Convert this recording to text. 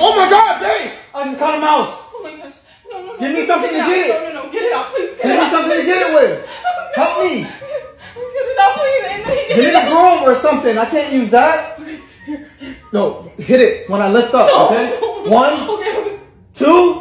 Oh my god, babe! I just caught a mouse. Oh my gosh. No, no, no. Give me something to out. get it. No, no, no. Get it out, please. Get Give it me out. something to get it with. Oh Help me. Get it out, please. And then Give me the broom or something. I can't use that. No, hit it when I lift up, okay? One, Okay, okay. two,